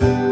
Bye.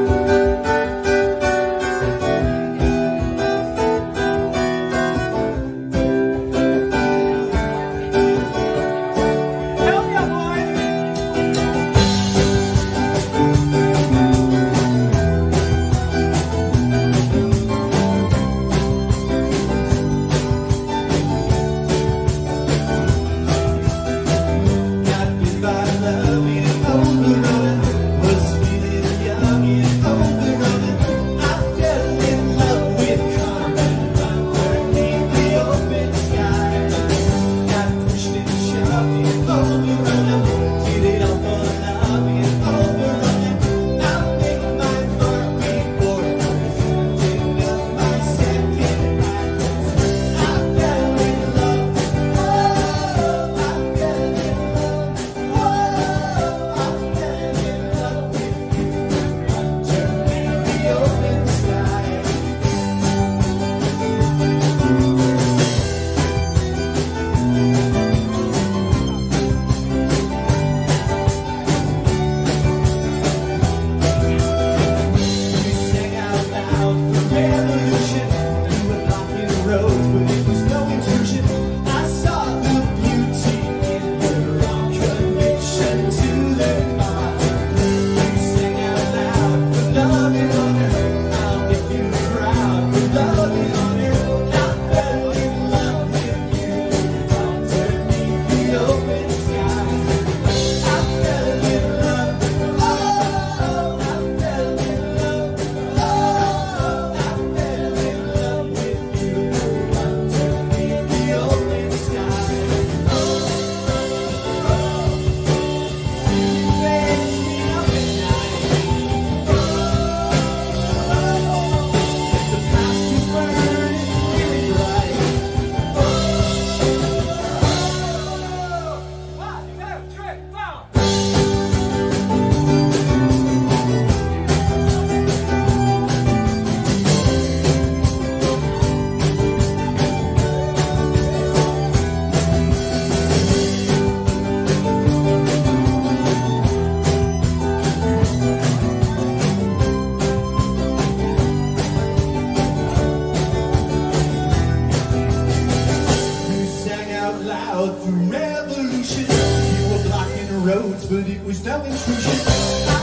Loud for revolution. You were blocking roads, but it was no intrusion.